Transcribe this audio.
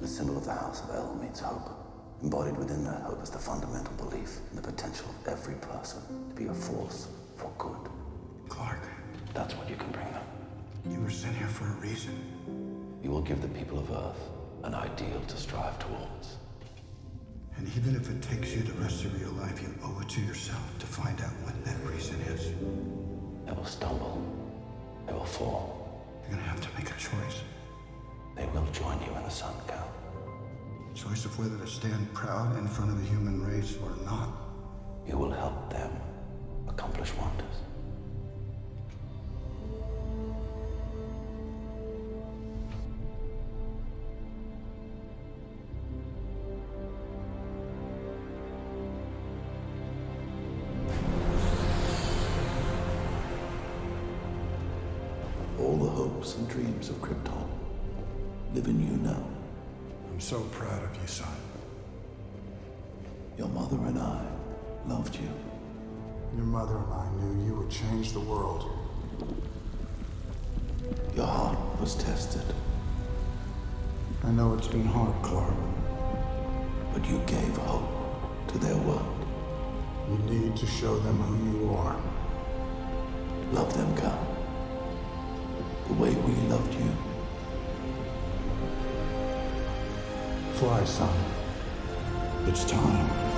The symbol of the House of El means hope. Embodied within that hope is the fundamental belief in the potential of every person to be a force for good. Clark. That's what you can bring them. You were sent here for a reason. You will give the people of Earth an ideal to strive towards. And even if it takes you the rest of your life, you owe it to yourself to find out what that reason is. They will join you in the sun, Kal. Choice of whether to stand proud in front of the human race or not. You will help them accomplish wonders. All the hopes and dreams of Krypton live in you now. I'm so proud of you, son. Your mother and I loved you. Your mother and I knew you would change the world. Your heart was tested, I know it's been hard, Clark. but you gave hope to their world. You need to show them who you are. Love them, Kal. The way we loved you. Fly, son. It's time.